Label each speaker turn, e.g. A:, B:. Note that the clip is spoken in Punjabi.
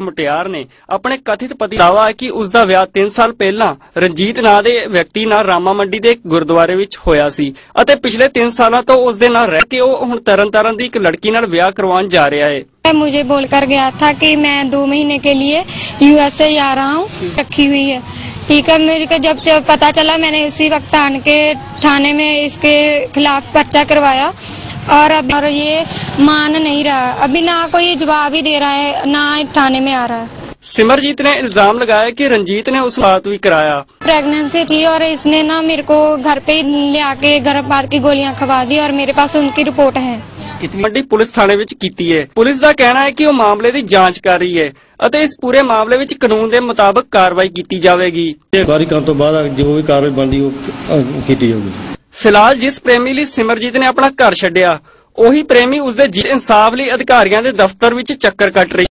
A: ਮੁਟਿਆਰ ਨੇ ਆਪਣੇ ਕਥਿਤ ਪਤੀ ਦਾ ਦਾਅਵਾ ਹੈ ਕਿ ਉਸ ਦਾ ਵਿਆਹ 3 ਸਾਲ ਪਹਿਲਾਂ ਰਣਜੀਤ ਨਾਂ ਦੇ ਵਿਅਕਤੀ ਨਾਲ ਰਾਮਾ ਮੰਡੀ ਦੇ ਇੱਕ ਗੁਰਦੁਆਰੇ ਵਿੱਚ ਹੋਇਆ ਸੀ ਅਤੇ ਪਿਛਲੇ 3 ਸਾਲਾਂ ਤੋਂ ਉਸ ਦੇ ਨਾਲ ਰਹਿ ਕੇ ਉਹ ਹੁਣ ਤਰਨਤਾਰਨ ਦੀ ਇੱਕ ਲੜਕੀ ਨਾਲ ਵਿਆਹ ਕਰਵਾਉਣ ਜਾ ਰਿਹਾ ਹੈ
B: मुझे बोलकर गया था कि मैं दो महीने के लिए यूएसए जा रहा हूँ रखी हुई है ठीक है मेरे को जब जब पता चला मैंने उसी वक्त आन के थाने में इसके खिलाफ पर्चा करवाया और अब और ये मान नहीं रहा अभी ना कोई जवाब ही दे रहा है ना थाने में आ रहा है
A: ਸਿਮਰਜੀਤ ਨੇ ਇਲਜ਼ਾਮ ਲਗਾਇਆ ਕਿ ਰਣਜੀਤ ਨੇ ਉਸ ਨੂੰ ਬਾਤ ਵੀ ਕਰਾਇਆ
B: प्रेगनेंसी थी और इसने ना मेरे को घर पे ही ले आके गर्भपात की गोलियां खवा दी और मेरे पास उनकी रिपोर्ट है
A: ਮੰਡੀ ਪੁਲਿਸ ਥਾਣੇ ਵਿੱਚ ਕੀਤੀ ਹੈ ਪੁਲਿਸ ਦਾ ਕਹਿਣਾ ਹੈ ਕਿ ਉਹ ਮਾਮਲੇ ਦੀ ਜਾਂਚ ਕਰ ਰਹੀ ਹੈ ਅਤੇ ਇਸ ਪੂਰੇ ਮਾਮਲੇ ਵਿੱਚ ਕਾਨੂੰਨ ਦੇ ਮੁਤਾਬਕ ਕਾਰਵਾਈ ਕੀਤੀ ਜਾਵੇਗੀ
C: ਇਨਕੁਆਇਰੀ ਕਰਨ ਤੋਂ ਬਾਅਦ ਜੋ ਵੀ ਕਾਰਵਾਈ ਬਣਦੀ ਉਹ ਅਹ, ਕੀਤੀ ਜਾਊਗੀ
A: ਫਿਲਹਾਲ ਜਿਸ ਪ੍ਰੇਮੀ ਲਈ ਸਿਮਰਜੀਤ ਨੇ ਆਪਣਾ ਘਰ ਛੱਡਿਆ, ਉਹੀ ਪ੍ਰੇਮੀ ਉਸਦੇ ਜੀ ਇਨਸਾਫ ਲਈ ਅਧਿਕਾਰੀਆਂ ਦੇ ਦਫ਼ਤਰ ਵਿੱਚ ਚੱਕਰ ਕੱਟ ਰਹੀ